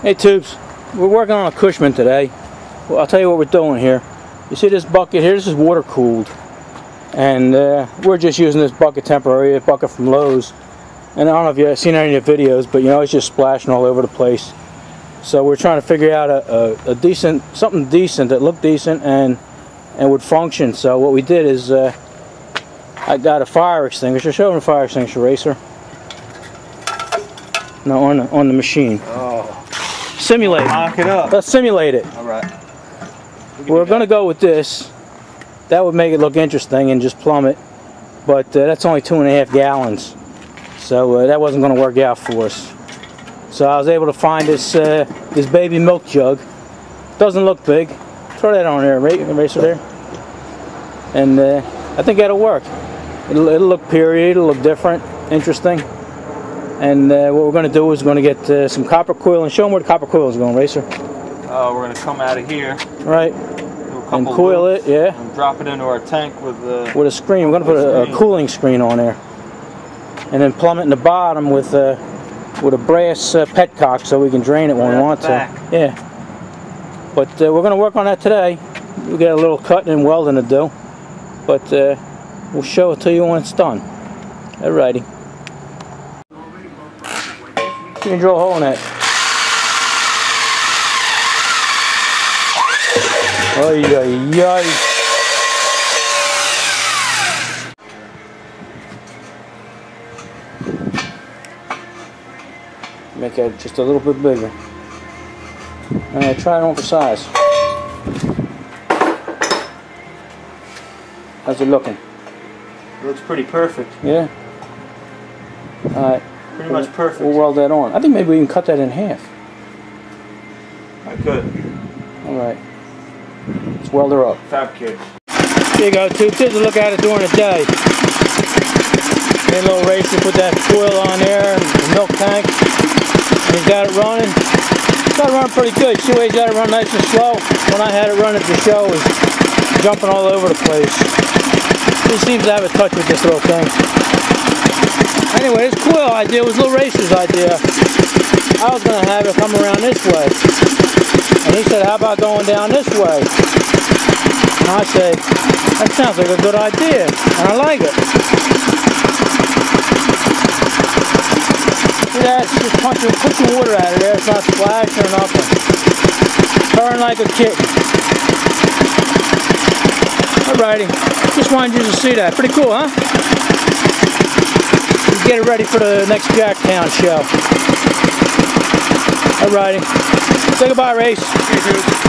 Hey Tubes, we're working on a Cushman today. Well, I'll tell you what we're doing here. You see this bucket here? This is water cooled. And uh, we're just using this bucket temporary, a bucket from Lowe's. And I don't know if you've seen any of the videos, but you know, it's just splashing all over the place. So we're trying to figure out a, a, a decent, something decent that looked decent and and would function. So what we did is uh, I got a fire extinguisher. Show them a fire extinguisher racer. No, on the, on the machine. Oh, Simulate. knock it up. Let's simulate it. All right. We're going to go with this. That would make it look interesting and just plumb it. But uh, that's only two and a half gallons. So uh, that wasn't going to work out for us. So I was able to find this uh, this baby milk jug. Doesn't look big. Throw that on there, right? Eraser there. And uh, I think that'll work. It'll, it'll look period. It'll look different, interesting. And uh, what we're going to do is we're going to get uh, some copper coil and show them where the copper coil is going, Racer. Uh, we're gonna come out of here, Right. And coil it, yeah. and drop it into our tank with the. with a screen. We're going to put a, a cooling screen on there, and then plumb it in the bottom with a with a brass uh, petcock so we can drain it when Right we want to. Yeah. But uh, we're going to work on that today. We got a little cutting and welding to do, but uh, we'll show it to you when it's done. Alrighty. You can drill a hole in that. Ay, ay, ay. Make it just a little bit bigger. Alright, try it on for size. How's it looking? It looks pretty perfect. Yeah? Alright, Pretty much perfect. we'll weld that on. I think maybe we can cut that in half. I could. Alright. Let's weld her up. Fabricate. There you go, two kids to look at it during the day. Made a little racer, put that coil on there, the milk tank. And he's got it running. Got it running pretty good. See the way he's got it run nice and slow? When I had it run at the show, it was jumping all over the place. He seems to have a touch with this little thing. Anyway, this coil idea was Little Racer's idea. I was going to have it come around this way. And he said, how about going down this way? And I said, that sounds like a good idea, and I like it. See that? It's just punching, pushing water out of there. It's not splashing or nothing. Purring like a kitten. Alrighty. Just wanted you to see that. Pretty cool, huh? Get it ready for the next Jacktown show. Alrighty. Say goodbye, Race.